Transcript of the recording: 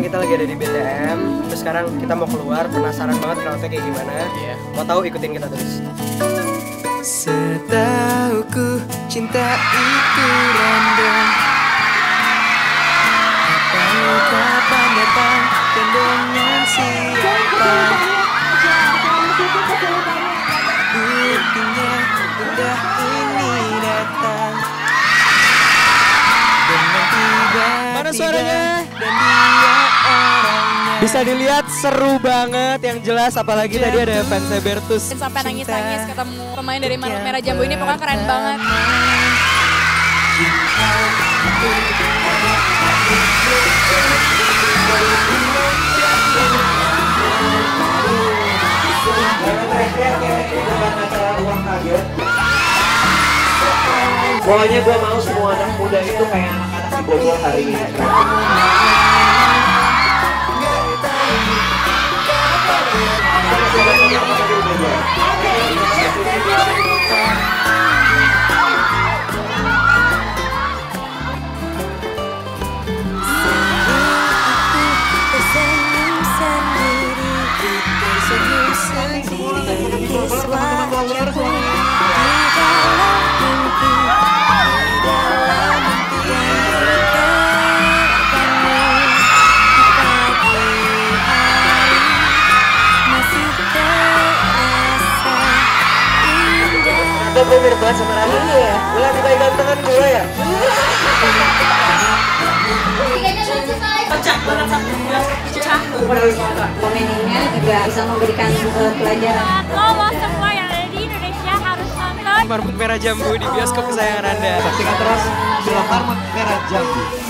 kita lagi ada di BTM. Terus sekarang kita mau keluar, penasaran banget crowdnya kayak gimana. Iya. Mau tahu ikutin kita terus. Setauku cinta itu random kapan datang dan dengan siapa Buktinya udah ini datang Dengan tiba Mana suaranya? Dan dia Bisa dilihat seru banget yang jelas apalagi tadi ada fans Bertus. Sampai nangis-nangis ketemu pemain dari Manut Merah Jambu ini pokoknya keren banget. Pokoknya gue mau semua anak muda itu kayak anak-anak di Bogor hari ini. Okay. Gue mirip banget sama Rani ya. Gue lagi baik gantengan gue ya. komennya juga bisa memberikan eh, pelajaran. Lo semua yang ada di Indonesia harus nonton Marmut Merah Jambu di bioskop kesayangan Anda. Saksikan terus film Marmut Merah Jambu.